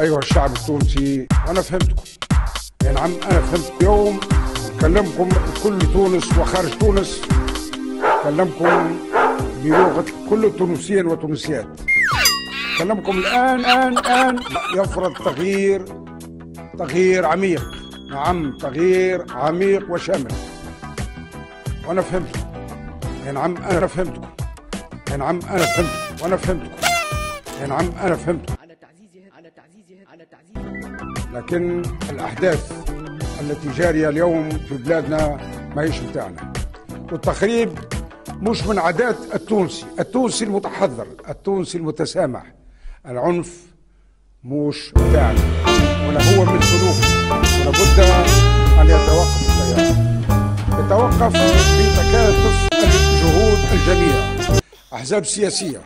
ايها الشعب التونسي أنا فهمتكم. يا نعم أنا فهمتكم اليوم كلمكم كل تونس وخارج تونس كلمكم بلغة كل التونسيين والتونسيات. كلمكم الآن الان الان يفرض تغيير تغيير عميق. نعم تغيير عميق وشامل. وأنا فهمتكم يا نعم أنا فهمتكم. يا نعم أنا فهمتكم وأنا فهمتكم. يا نعم أنا فهمتكم. على تعزيزها على تعزيزها. لكن الأحداث التي جارية اليوم في بلادنا ما هيش بتاعنا. والتخريب مش من عادات التونسي. التونسي المتحضر التونسي المتسامح. العنف مش بتاعنا. ولا هو من سلوكنا ولابد أن يتوقف التيار يتوقف بتكاتف جهود الجميع أحزاب سياسية.